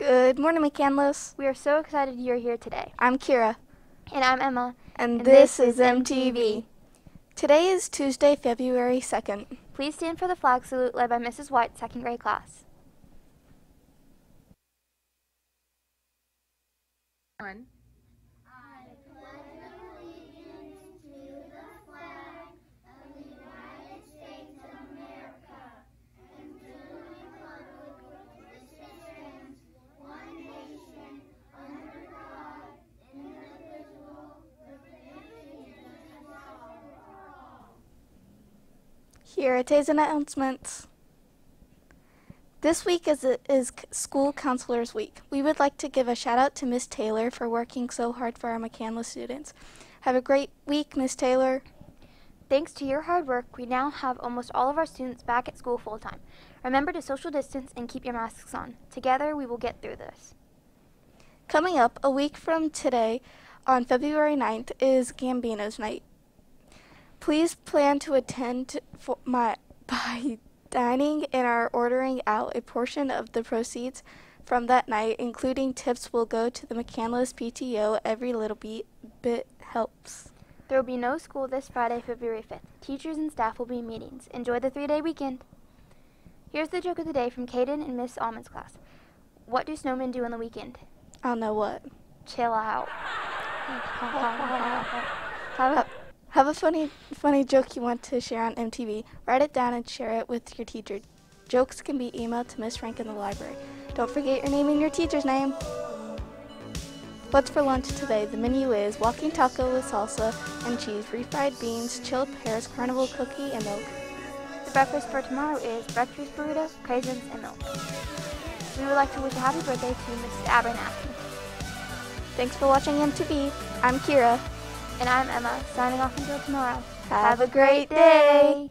Good morning, McCandless. We are so excited you're here today. I'm Kira, And I'm Emma. and, And this, this is is MTV. MTV. Today is Tuesday, February 2nd. Please stand for the flag salute led by Mrs. White, second grade class. One. Here it is announcements. This week is, is School Counselors Week. We would like to give a shout out to Miss Taylor for working so hard for our McCandless students. Have a great week, Miss Taylor. Thanks to your hard work, we now have almost all of our students back at school full time. Remember to social distance and keep your masks on. Together, we will get through this. Coming up a week from today, on February 9th, is Gambino's Night. Please plan to attend for my, by dining and are ordering out a portion of the proceeds from that night, including tips, will go to the McCandless PTO. Every little bit, bit helps. There will be no school this Friday, February 5th. Teachers and staff will be in meetings. Enjoy the three day weekend. Here's the joke of the day from Caden and Miss Almond's class. What do snowmen do on the weekend? I don't know what. Chill out. Have a, have a funny funny joke you want to share on MTV. Write it down and share it with your teacher. Jokes can be emailed to Miss Frank in the library. Don't forget your name and your teacher's name. What's for lunch today? The menu is walking taco with salsa and cheese, refried beans, chilled pears, carnival cookie, and milk. The breakfast for tomorrow is breakfast burrito, craisins, and milk. We would like to wish a happy birthday to Mrs. Abernathy. Thanks for watching MTV. I'm Kira. And I'm Emma, signing off until tomorrow. Have a great day.